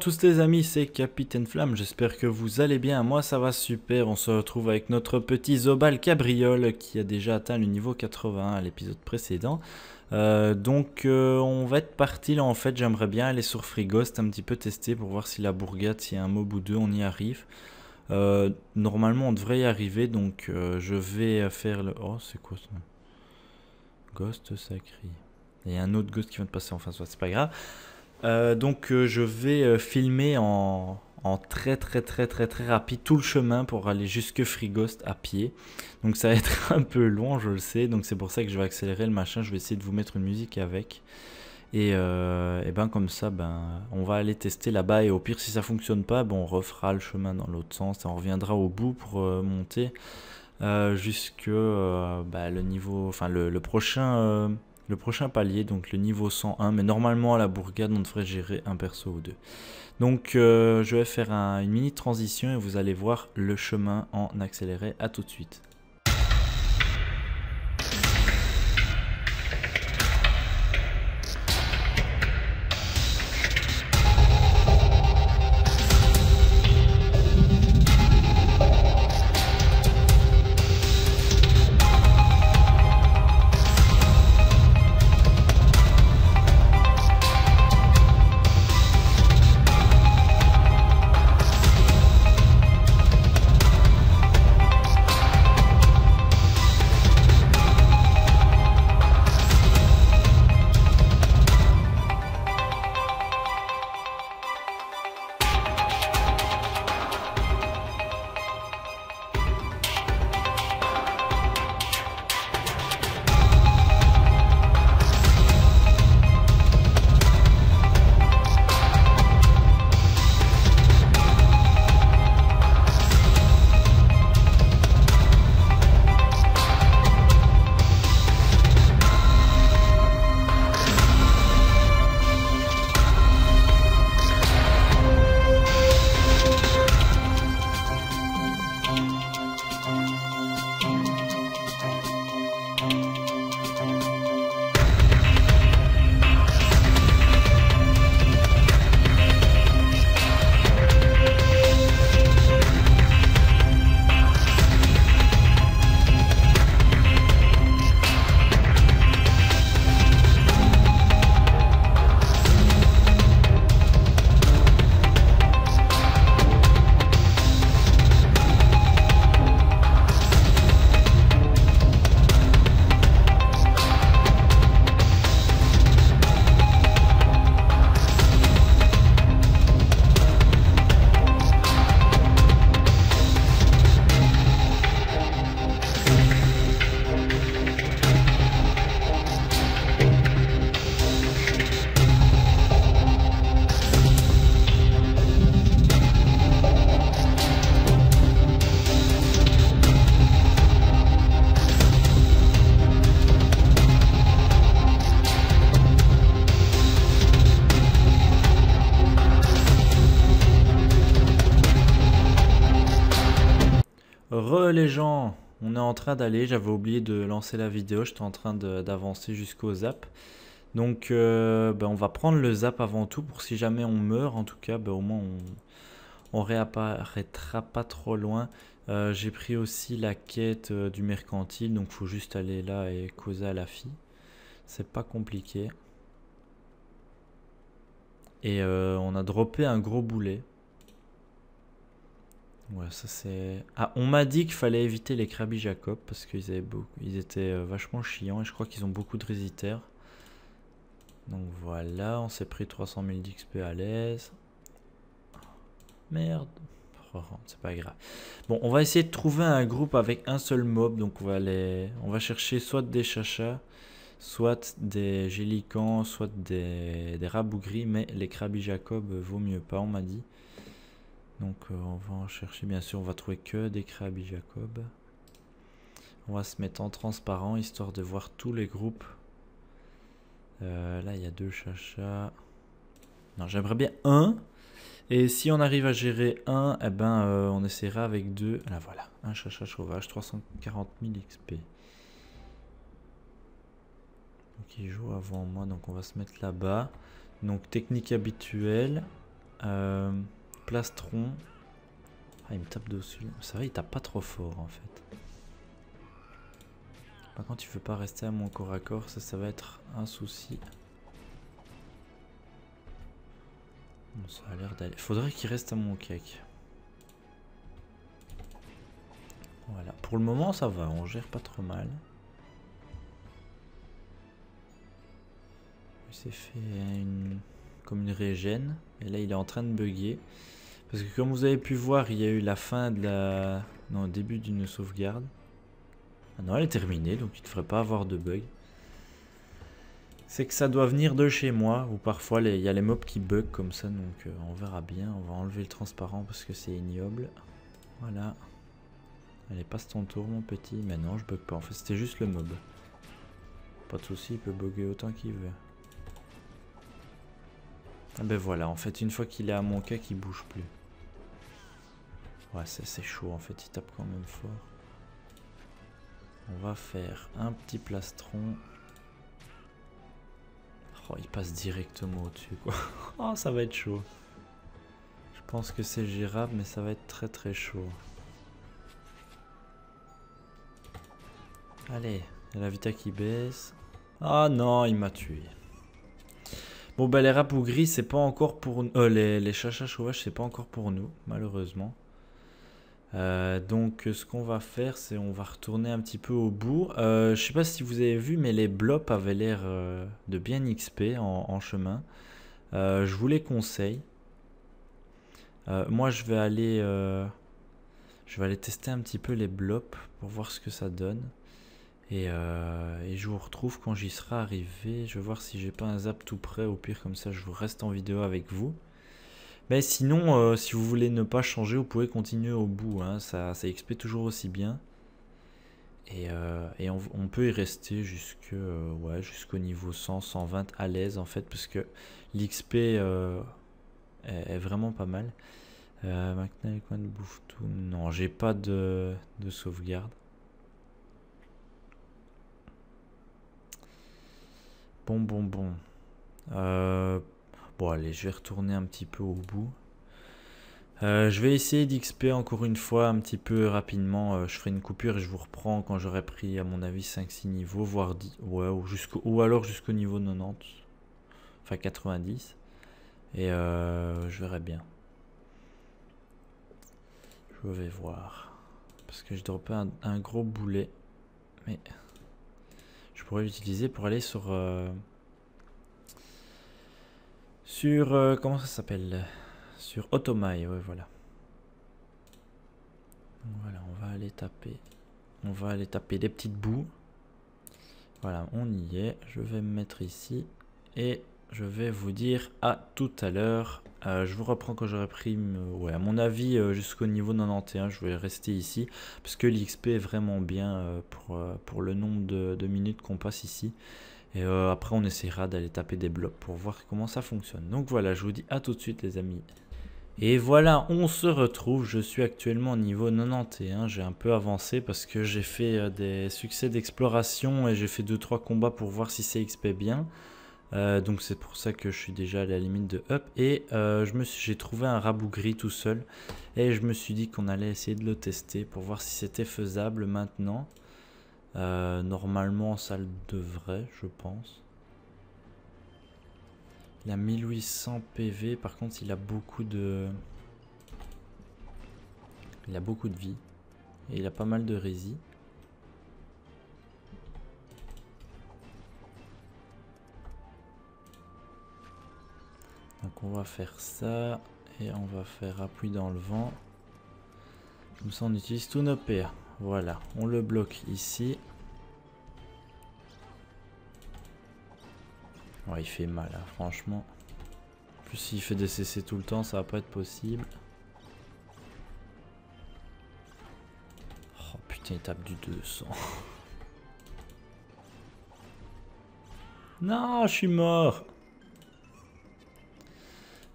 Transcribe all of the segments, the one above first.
tous les amis, c'est Capitaine Flamme, j'espère que vous allez bien, moi ça va super, on se retrouve avec notre petit Zobal Cabriole qui a déjà atteint le niveau 81 à l'épisode précédent. Euh, donc euh, on va être parti là en fait, j'aimerais bien aller sur Frigost un petit peu tester pour voir si la bourgade, s'il y a un mob ou deux, on y arrive. Euh, normalement on devrait y arriver, donc je vais faire le... Oh c'est quoi ça? Ghost sacré. Il y a un autre ghost qui vient de passer en face, c'est pas grave. Euh, donc euh, je vais euh, filmer en, très très très très très rapide tout le chemin pour aller jusque Frigost à pied. Donc ça va être un peu long, je le sais. Donc c'est pour ça que je vais accélérer le machin. Je vais essayer de vous mettre une musique avec. Et, et ben comme ça, ben on va aller tester là-bas. Et au pire, si ça fonctionne pas, ben, on refera le chemin dans l'autre sens. Et on reviendra au bout pour monter jusque ben, le niveau, enfin le prochain le prochain palier, donc le niveau 101. Mais normalement, à la bourgade, on devrait gérer un perso ou deux. Donc, euh, je vais faire une mini transition et vous allez voir le chemin en accéléré. À tout de suite. Les gens, on est en train d'aller, j'avais oublié de lancer la vidéo, j'étais en train d'avancer jusqu'au zap. Donc euh, ben, on va prendre le zap avant tout pour si jamais on meurt, en tout cas ben, au moins on, réapparaîtra pas trop loin. Euh, j'ai pris aussi la quête euh, du mercantile, donc faut juste aller là et causer à la fille. C'est pas compliqué. Et on a droppé un gros boulet. Ouais, ça c'est. Ah, on m'a dit qu'il fallait éviter les Krabi Jacob parce qu'ils beaucoup... étaient euh, vachement chiants et je crois qu'ils ont beaucoup de résiteurs. Donc voilà, on s'est pris 300 000 d'XP à l'aise. Merde. Oh, c'est pas grave. Bon, on va essayer de trouver un groupe avec un seul mob. Donc on va aller, on va chercher soit des chachas, soit des gélicans, soit des, des rabougris. Mais les Krabi Jacob vaut mieux pas, on m'a dit. Donc euh, on va en chercher, bien sûr, on va trouver que des Krabi Jacob. On va se mettre en transparent, histoire de voir tous les groupes. Euh, là, il y a deux chachas. Non, j'aimerais bien un. Et si on arrive à gérer un, eh ben, euh, on essaiera avec deux. Là, voilà, un chacha sauvage, 340 000 XP. Donc il joue avant moi, donc on va se mettre là-bas. Donc technique habituelle. Plastron. Ah, il me tape dessus. C'est vrai, il tape pas trop fort en fait. Par contre, il veut pas rester à mon corps à corps. Ça, ça va être un souci. Bon, ça a l'air d'aller. Faudrait qu'il reste à mon cake. Voilà. Pour le moment, ça va. On gère pas trop mal. Il s'est fait une... comme une régène. Et là, il est en train de bugger. Parce que comme vous avez pu voir, il y a eu la fin de la... Non, début d'une sauvegarde. Ah non, elle est terminée, donc il ne devrait pas avoir de bug. C'est que ça doit venir de chez moi, ou parfois il y a les mobs qui bug comme ça, donc euh, on verra bien. On va enlever le transparent parce que c'est ignoble. Voilà. Allez, passe ton tour mon petit. Mais non, je bug pas. En fait, c'était juste le mob. Pas de souci, il peut bugger autant qu'il veut. Ah ben voilà, en fait, une fois qu'il est à mon cas, il bouge plus. Ouais, c'est chaud, en fait, il tape quand même fort. On va faire un petit plastron. Oh, il passe directement au-dessus, quoi. oh, ça va être chaud. Je pense que c'est gérable, mais ça va être très très chaud. Allez, la vita qui baisse. Ah non, il m'a tué. Bon, bah les gris c'est pas encore pour nous. Euh, les, les chachas sauvages, c'est pas encore pour nous, malheureusement. Euh, donc, ce qu'on va faire, c'est on va retourner un petit peu au bout. Euh, je sais pas si vous avez vu, mais les blops avaient l'air de bien XP en, chemin. je vous les conseille. moi, je vais aller tester un petit peu les blops pour voir ce que ça donne. Euh, et, je vous retrouve quand j'y serai arrivé. Je vais voir si j'ai pas un zap tout prêt. Au pire, comme ça, je vous reste en vidéo avec vous. Mais sinon, euh, si vous voulez ne pas changer, vous pouvez continuer au bout. Hein. Ça, ça XP toujours aussi bien. Et, euh, on, peut y rester jusque, ouais, jusqu'au niveau 100, 120 à l'aise en fait. Parce que l'XP est, vraiment pas mal. maintenant, les coins de bouffe tout. Non, j'ai pas de sauvegarde. Bon, bon, bon. Euh, bon, allez, je vais retourner un petit peu au bout. Euh, je vais essayer d'XP encore une fois un petit peu rapidement. Euh, je ferai une coupure et je vous reprends quand j'aurai pris à mon avis 5-6 niveaux, voire 10. Ouais, ou, ou alors jusqu'au niveau 90. Enfin 90. Et je verrai bien. Je vais voir. Parce que je droppé un, un gros boulet. Mais pourrais l'utiliser pour aller sur... Euh, sur... Euh, comment ça s'appelle? Sur Automai, ouais, voilà. Voilà, on va aller taper. On va aller taper des petites bouts. Voilà, on y est. Je vais me mettre ici. Et je vais vous dire à tout à l'heure. Euh, je vous reprends quand j'aurai pris, ouais, à mon avis, euh, jusqu'au niveau 91, je vais rester ici. Parce que l'XP est vraiment bien euh, pour, pour le nombre de, minutes qu'on passe ici. Et après, on essaiera d'aller taper des blocs pour voir comment ça fonctionne. Donc voilà, je vous dis à tout de suite les amis. Et voilà, on se retrouve. Je suis actuellement au niveau 91. J'ai un peu avancé parce que j'ai fait des succès d'exploration et j'ai fait 2-3 combats pour voir si c'est XP bien. Euh, donc c'est pour ça que je suis déjà à la limite de up. Et euh, j'ai trouvé un rabougri tout seul. Et je me suis dit qu'on allait essayer de le tester pour voir si c'était faisable maintenant. Euh, normalement ça le devrait, je pense. Il a 1800 PV, par contre il a beaucoup de... Il a beaucoup de vie. Et il a pas mal de rési. Donc on va faire ça et on va faire appui dans le vent. Comme ça on utilise tous nos PA. Voilà, on le bloque ici. Ouais, il fait mal, hein, franchement. En plus, s'il fait des CC tout le temps, ça va pas être possible. Oh putain, il tape du 200. non, je suis mort.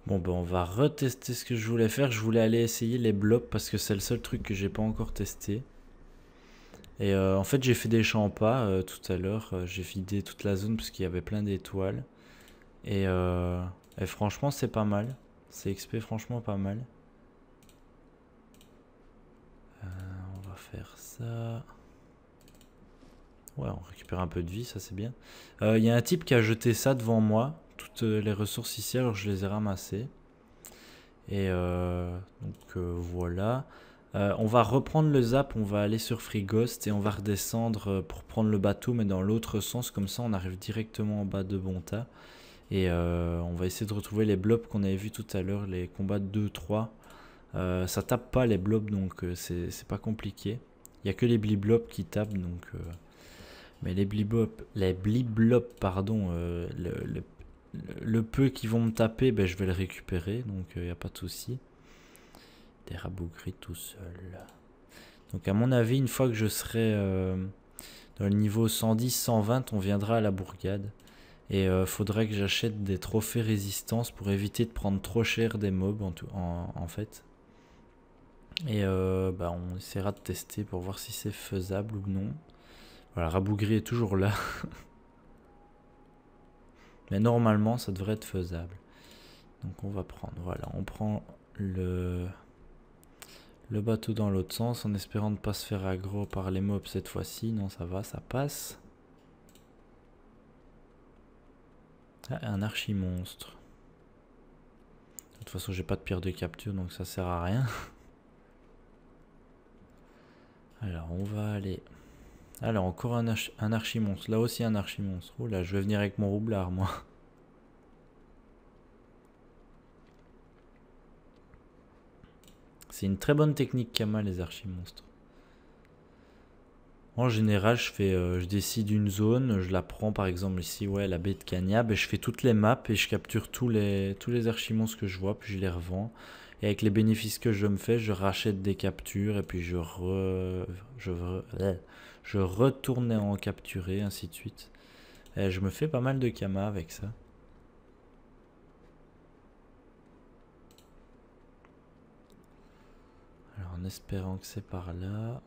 Bon ben on va retester ce que je voulais faire. Je voulais aller essayer les blocs parce que c'est le seul truc que j'ai pas encore testé. Et euh, en fait j'ai fait des champas euh, tout à l'heure. Euh, j'ai vidé toute la zone parce qu'il y avait plein d'étoiles. Et, et, franchement c'est pas mal. C'est XP franchement pas mal. On va faire ça. Ouais, on récupère un peu de vie, ça c'est bien. Il y a un type qui a jeté ça devant moi. Toutes les ressources ici, alors je les ai ramassées. Et donc voilà. Euh, on va reprendre le zap, on va aller sur Ghost et on va redescendre euh, pour prendre le bateau, mais dans l'autre sens, comme ça on arrive directement en bas de Bonta. Et euh, on va essayer de retrouver les blobs qu'on avait vu tout à l'heure, les combats 2-3. ça tape pas les blobs, donc c'est pas compliqué. Il y a que les bliblobs qui tapent, donc... mais les bliblobs, les bliblobs, pardon, peu qui vont me taper, ben, je vais le récupérer, donc il n'y a pas de souci des rabougris tout seul. Donc à mon avis, une fois que je serai euh, dans le niveau 110-120, on viendra à la bourgade. Et euh, faudrait que j'achète des trophées résistance pour éviter de prendre trop cher des mobs en, tout, en, fait. Et euh, bah, on essaiera de tester pour voir si c'est faisable ou non. Voilà, Rabougri est toujours là. Mais normalement, ça devrait être faisable. Donc on va prendre, voilà, on prend le le bateau dans l'autre sens en espérant ne pas se faire aggro par les mobs cette fois-ci. Non, ça va, ça passe. Ah, un archi-monstre. De toute façon, j'ai pas de pierre de capture, donc ça sert à rien. Alors, on va aller... Alors, encore un, archi-monstre. Là aussi, un archi-monstre. Oh là, je vais venir avec mon roublard, moi. C'est une très bonne technique Kama les archimonstres. En général, je fais, euh, je décide une zone, je la prends par exemple ici, ouais, la baie de Cagna, et je fais toutes les maps et je capture tous les, tous les archimonstres que je vois, puis je les revends. Et avec les bénéfices que je me fais, je rachète des captures et puis je, je, je retourne en capturer, ainsi de suite. Et je me fais pas mal de Kama avec ça. en espérant que c'est par là.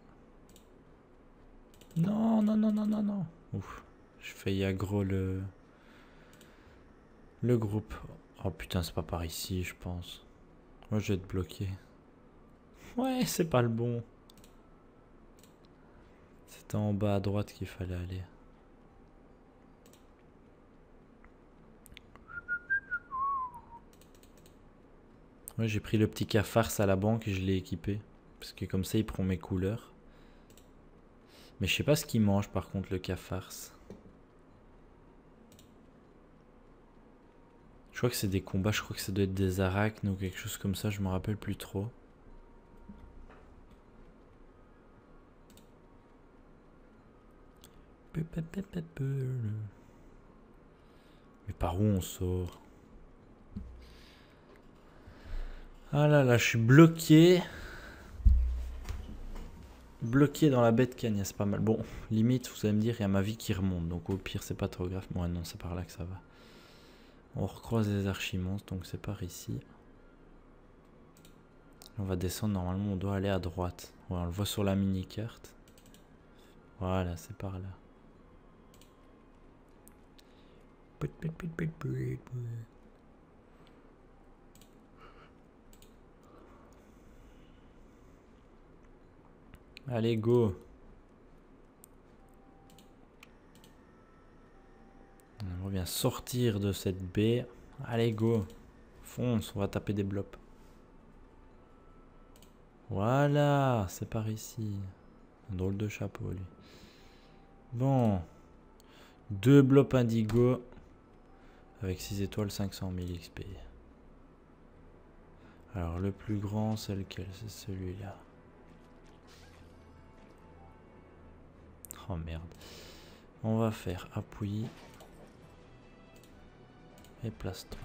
Non, non, non, non, non, non. Ouf, je fais aggro le... Le groupe. Oh putain, c'est pas par ici, je pense. Moi, je vais être bloqué. Ouais, c'est pas le bon. C'était en bas à droite qu'il fallait aller. Ouais, j'ai pris le petit cafard à la banque et je l'ai équipé. Parce que comme ça, il prend mes couleurs. Mais je sais pas ce qu'il mange par contre, le cafard. Je crois que c'est des combats, je crois que ça doit être des arachnes ou quelque chose comme ça, je me rappelle plus trop. Mais par où on sort Ah là là, je suis bloqué. Bloqué dans la baie de Cagna, c'est pas mal. Bon, limite, vous allez me dire, il y a ma vie qui remonte. Donc au pire, c'est pas trop grave. Moi, non, c'est par là que ça va. On recroise les archimonstres, donc c'est par ici. On va descendre, normalement, on doit aller à droite. on le voit sur la mini-carte. Voilà, c'est par là. Allez, go. On revient sortir de cette baie. Allez, go. Fonce, on va taper des blops. Voilà, c'est par ici. Un drôle de chapeau, lui. Bon. Deux blops indigo. Avec 6 étoiles, 500 000 XP. Alors, le plus grand, c'est lequel C'est celui-là. Oh merde. On va faire appui. Et plastron.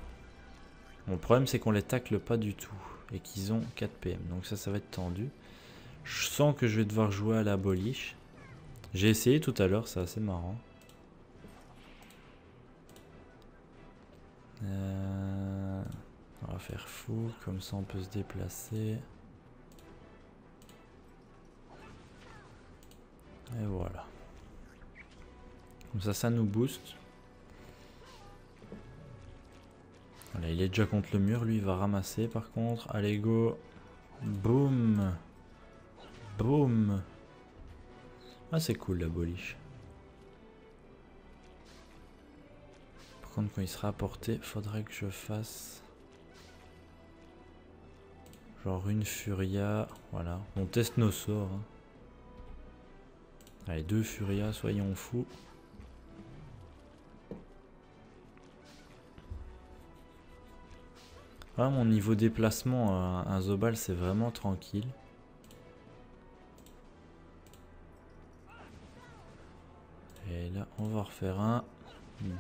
Mon problème c'est qu'on les tacle pas du tout. Et qu'ils ont 4 PM. Donc ça, ça va être tendu. Je sens que je vais devoir jouer à la boliche. J'ai essayé tout à l'heure, c'est assez marrant. Euh, on va faire fou, comme ça on peut se déplacer. Et voilà. Comme ça, ça nous booste. Voilà, il est déjà contre le mur, lui il va ramasser par contre. Allez go. Boum. Boum. Ah c'est cool la boliche. Quand il sera apporté, faudrait que je fasse... Genre une furia. Voilà, on teste nos sorts. Hein. Allez, deux furia, soyons fous. Ah, mon niveau déplacement, un Zobal, c'est vraiment tranquille. Et là, on va refaire un.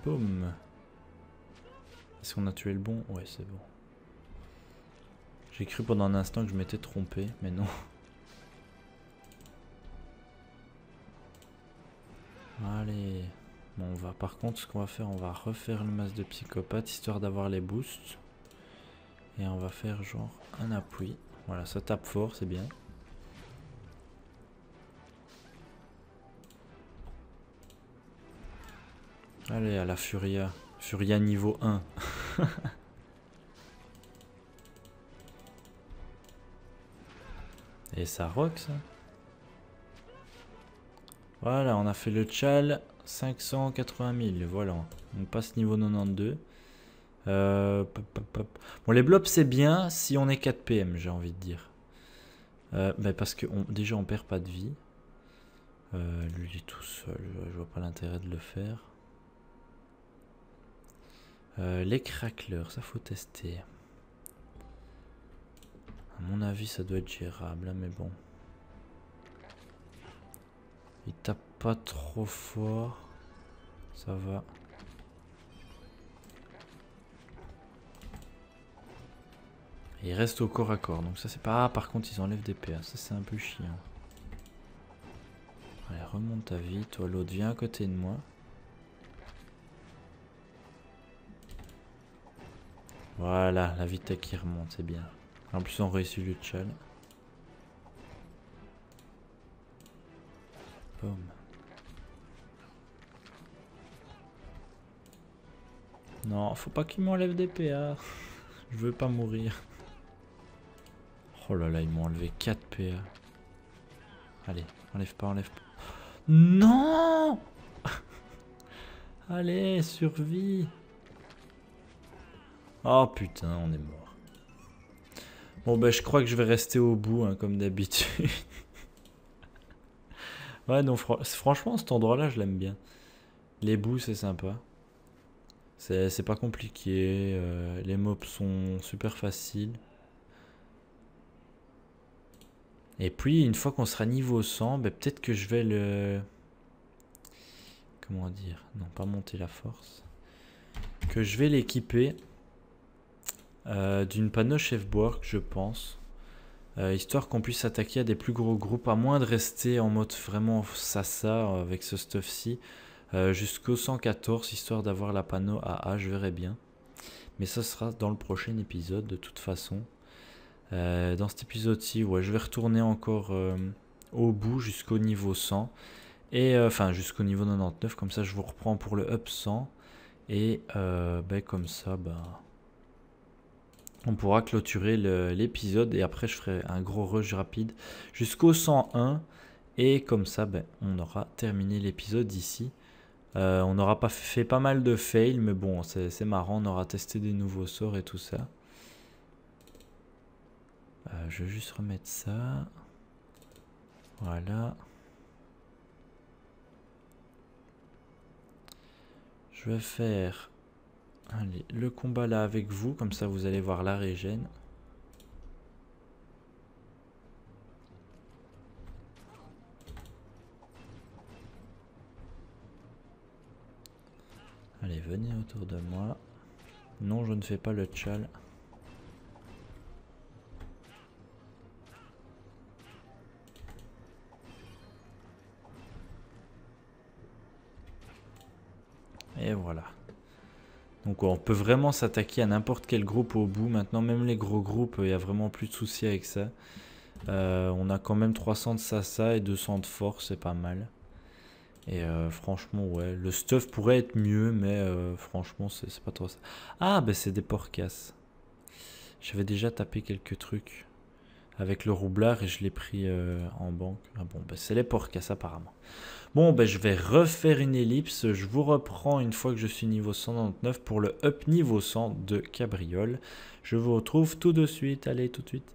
Boum. Est-ce qu'on a tué le bon Ouais, c'est bon. J'ai cru pendant un instant que je m'étais trompé, mais non. Allez. Bon, on va par contre, ce qu'on va faire, on va refaire le masque de psychopathe histoire d'avoir les boosts. Et on va faire genre un appui. Voilà, ça tape fort, c'est bien. Allez, à la Furia. Furia niveau 1. Et ça rock ça. Voilà, on a fait le chal 580 000. Voilà, on passe niveau 92. Euh, bon, les blobs c'est bien si on est 4 PM, j'ai envie de dire. Euh, ben, parce que déjà on perd pas de vie. Euh, lui il est tout seul, je vois pas l'intérêt de le faire. Les cracklers, ça faut tester. À mon avis ça doit être gérable, hein, mais bon. Il tape pas trop fort. Ça va. il reste au corps à corps. Donc ça c'est pas... Ah, par contre ils enlèvent des PA. Ça c'est un peu chiant. Allez, remonte ta vie. Toi l'autre, viens à côté de moi. Voilà, la vitesse qui remonte, c'est bien. En plus on réussit le chal. Boum. Non, faut pas qu'il m'enlève des PA. Je veux pas mourir. Oh là là, ils m'ont enlevé 4 PA. Allez, enlève pas, enlève pas. Non Allez, survie Oh putain, on est mort. Bon bah je crois que je vais rester au bout, hein, comme d'habitude. ouais, non, franchement, cet endroit-là, je l'aime bien. Les bouts, c'est sympa. C'est pas compliqué. Euh, les mobs sont super faciles. Et puis, une fois qu'on sera niveau 100, ben, peut-être que je vais le... Comment dire? Non, pas monter la force. Que je vais l'équiper euh, d'une panneau chef-bois, je pense. Euh, histoire qu'on puisse attaquer à des plus gros groupes, à moins de rester en mode vraiment sassa avec ce stuff-ci. Euh, jusqu'au 114, histoire d'avoir la panneau AA, je verrai bien. Mais ça sera dans le prochain épisode de toute façon. Euh, dans cet épisode-ci, ouais, je vais retourner encore euh, au bout jusqu'au niveau 100. Et euh, enfin, jusqu'au niveau 99. Comme ça, je vous reprends pour le up 100. Et ben, comme ça, bah, on pourra clôturer l'épisode. Et après, je ferai un gros rush rapide jusqu'au 101. Et comme ça, ben, on aura terminé l'épisode ici. on n'aura pas fait pas mal de fails, mais bon, c'est marrant, on aura testé des nouveaux sorts et tout ça. Euh, je vais juste remettre ça. Voilà. Je vais faire allez, le combat là avec vous, comme ça vous allez voir la régène. Allez, venez autour de moi. Non, je ne fais pas le tchal. Et voilà. Donc on peut vraiment s'attaquer à n'importe quel groupe au bout. Maintenant, même les gros groupes, il n'y a vraiment plus de soucis avec ça. Euh, on a quand même 300 de Sasa et 200 de force, c'est pas mal. Et euh, franchement, ouais, le stuff pourrait être mieux, mais euh, franchement, c'est pas trop ça. Ah, ben c'est des porcasses. J'avais déjà tapé quelques trucs avec le roublard et je l'ai pris en banque. Ah bon, ben c'est les porcasses apparemment. Bon, ben je vais refaire une ellipse. Je vous reprends une fois que je suis niveau 199 pour le up niveau 100 de Cabriole. Je vous retrouve tout de suite. Allez, tout de suite.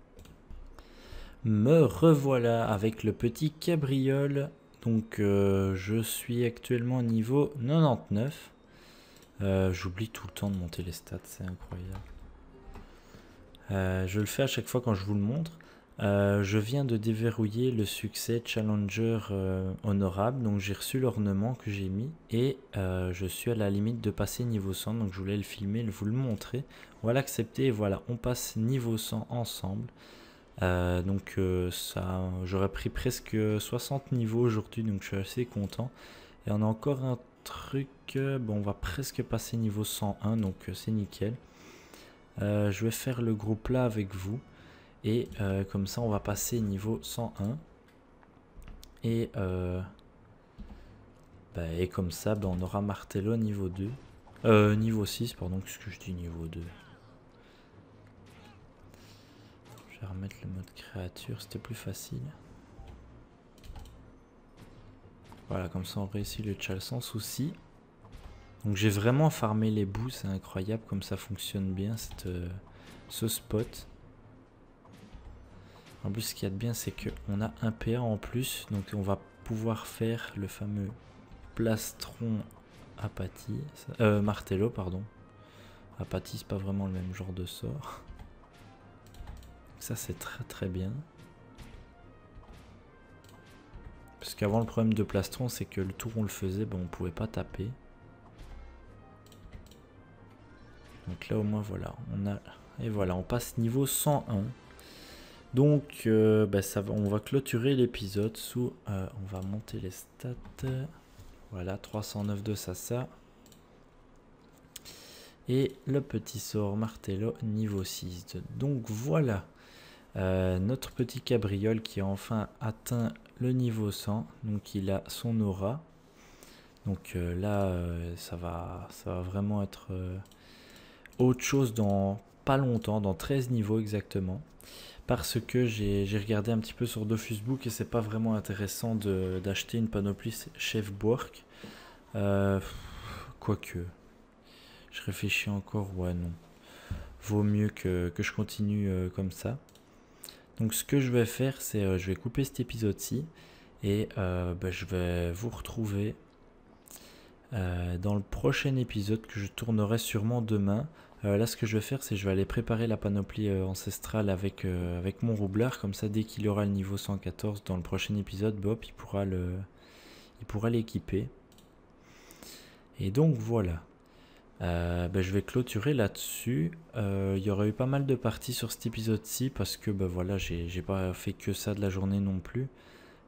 Me revoilà avec le petit Cabriole. Donc, euh, je suis actuellement niveau 99. Euh, j'oublie tout le temps de monter les stats, c'est incroyable. Euh, je le fais à chaque fois quand je vous le montre. Euh, je viens de déverrouiller le succès Challenger euh, honorable, donc j'ai reçu l'ornement que j'ai mis et euh, je suis à la limite de passer niveau 100, donc je voulais le filmer, vous le montrer. On va l'accepter et voilà, on passe niveau 100 ensemble. donc ça, j'aurais pris presque 60 niveaux aujourd'hui, donc je suis assez content. Et on a encore un truc, bon on va presque passer niveau 101, donc c'est nickel. je vais faire le groupe là avec vous. Et euh, comme ça, on va passer niveau 101. Et, euh, bah, et comme ça, bah, on aura Martello niveau 2. Euh, niveau 6, pardon, qu'est-ce que je dis niveau 2 Je vais remettre le mode créature, c'était plus facile. Voilà, comme ça on réussit le chal sans souci. Donc j'ai vraiment farmé les bouts, c'est incroyable comme ça fonctionne bien cette, ce spot. En plus, ce qu'il y a de bien, c'est qu'on a un PA en plus. Donc, on va pouvoir faire le fameux plastron apathie. Euh, martello, pardon. Apathie, c'est pas vraiment le même genre de sort. Ça, c'est très très bien. Parce qu'avant, le problème de plastron, c'est que le tour on le faisait, ben, on pouvait pas taper. Donc là, au moins, voilà. On a... Et voilà, on passe niveau 101. Donc, euh, bah, on va clôturer l'épisode sous... Euh, on va monter les stats. Voilà, 309 de Sasa. Et le petit sort Martello niveau 6. Donc voilà, euh, notre petit cabriole qui a enfin atteint le niveau 100. Donc il a son aura. Donc là, ça, va, ça va vraiment être autre chose dans pas longtemps, dans 13 niveaux exactement parce que j'ai regardé un petit peu sur Dofusbook et c'est pas vraiment intéressant d'acheter une panoplie chef Bork. Euh, quoique, je réfléchis encore, ouais non. Vaut mieux que, je continue euh, comme ça. Donc ce que je vais faire, c'est euh, je vais couper cet épisode-ci et bah, je vais vous retrouver dans le prochain épisode que je tournerai sûrement demain. Euh, là, ce que je vais faire, c'est je vais aller préparer la panoplie euh, ancestrale avec, euh, avec mon roublard. Comme ça, dès qu'il aura le niveau 114 dans le prochain épisode, Bob, il pourra le, pourra l'équiper. Et donc voilà. Ben, je vais clôturer là-dessus. Il y aura eu pas mal de parties sur cet épisode-ci parce que ben, voilà, j'ai pas fait que ça de la journée non plus.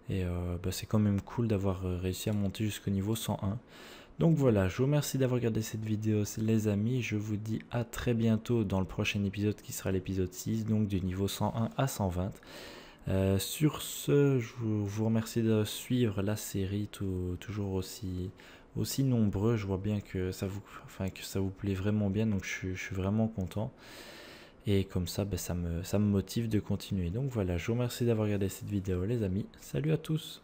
Et ben, c'est quand même cool d'avoir réussi à monter jusqu'au niveau 101. Donc voilà, je vous remercie d'avoir regardé cette vidéo les amis, je vous dis à très bientôt dans le prochain épisode qui sera l'épisode 6, donc du niveau 101 à 120. Euh, sur ce, je vous remercie de suivre la série toujours aussi, aussi nombreux. Je vois bien que ça vous, enfin, que ça vous plaît vraiment bien, donc je, suis vraiment content. Et comme ça, ben, ça, me, ça me motive de continuer. Donc voilà, je vous remercie d'avoir regardé cette vidéo les amis. Salut à tous